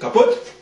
Caput?